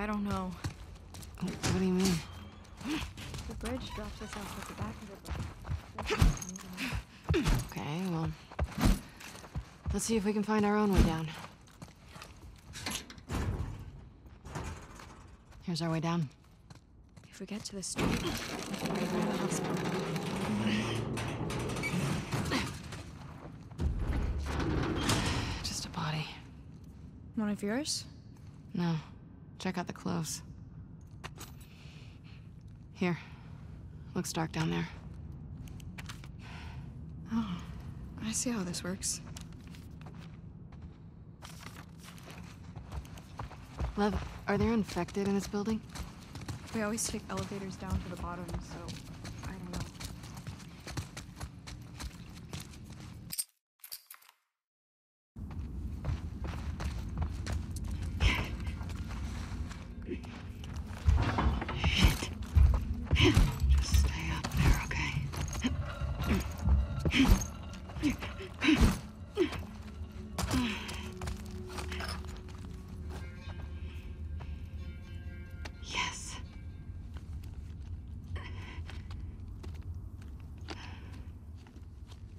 I don't know. What do you mean? The bridge drops us off at the back of it. Okay, well. Let's see if we can find our own way down. Here's our way down. If we get to the street, we can go to the hospital. Just a body. One of yours? No. Check out the clothes. Here. Looks dark down there. Oh, I see how this works. Lev, are there infected in this building? We always take elevators down to the bottom, so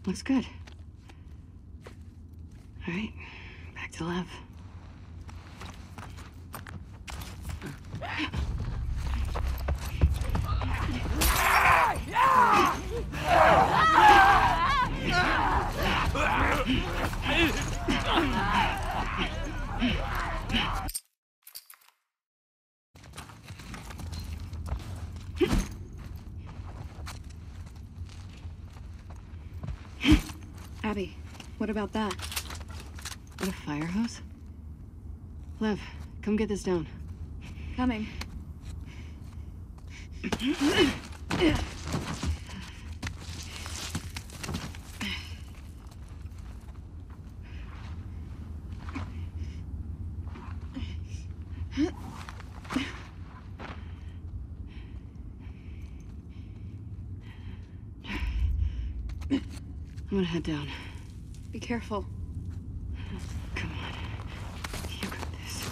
Looks good. All right, back to Lev. Abby, what about that? What a fire hose? Lev, come get this down. Coming. I'm gonna head down. Be careful. Come on. You got this.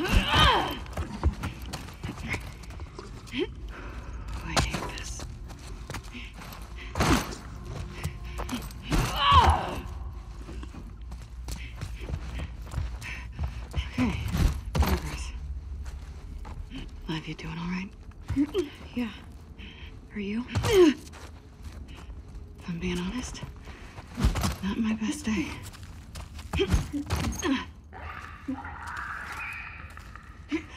I Okay, progress. You doing all right? Mm-hmm. Yeah. Are you? If I'm being honest, not my best day.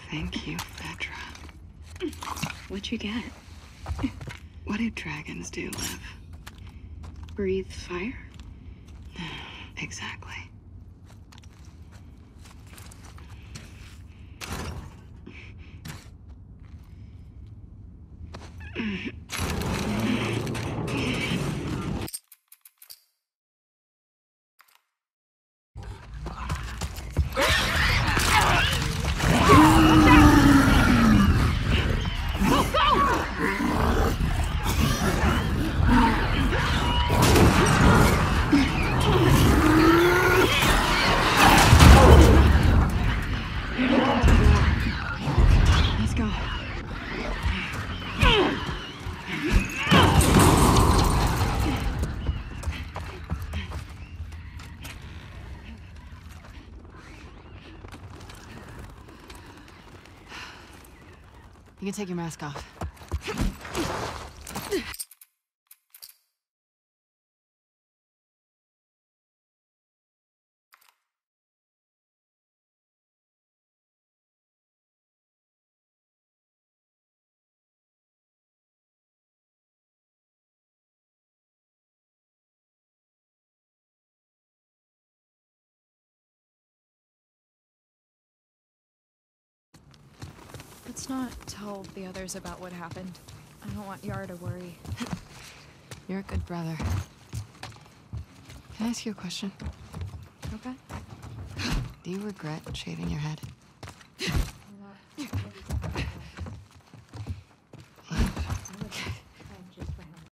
Thank you, Fedra. What'd you get? What do dragons do, Lev? Breathe fire? Exactly. Go. You can take your mask off. Let's not tell the others about what happened. I don't want Yara to worry. You're a good brother. Can I ask you a question? Okay? Do you regret shaving your head?